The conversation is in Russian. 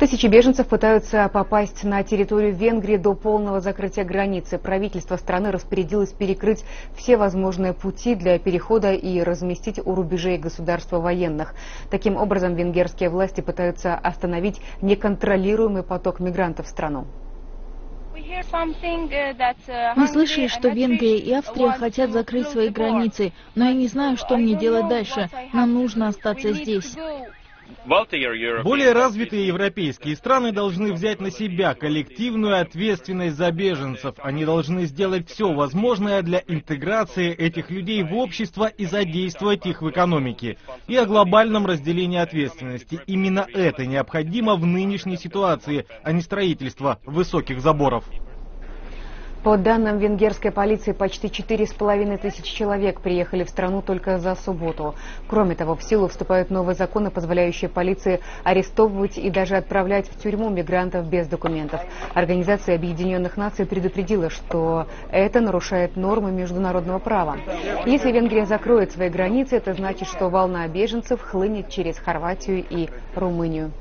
Тысячи беженцев пытаются попасть на территорию Венгрии до полного закрытия границы. Правительство страны распорядилось перекрыть все возможные пути для перехода и разместить у рубежей государства военных. Таким образом, венгерские власти пытаются остановить неконтролируемый поток мигрантов в страну. Мы слышали, что Венгрия и Австрия хотят закрыть свои границы, но я не знаю, что мне делать дальше. Нам нужно остаться здесь. Более развитые европейские страны должны взять на себя коллективную ответственность за беженцев. Они должны сделать все возможное для интеграции этих людей в общество и задействовать их в экономике. И о глобальном разделении ответственности. Именно это необходимо в нынешней ситуации, а не строительство высоких заборов. По данным венгерской полиции, почти 4,5 тысячи человек приехали в страну только за субботу. Кроме того, в силу вступают новые законы, позволяющие полиции арестовывать и даже отправлять в тюрьму мигрантов без документов. Организация Объединенных Наций предупредила, что это нарушает нормы международного права. Если Венгрия закроет свои границы, это значит, что волна беженцев хлынет через Хорватию и Румынию.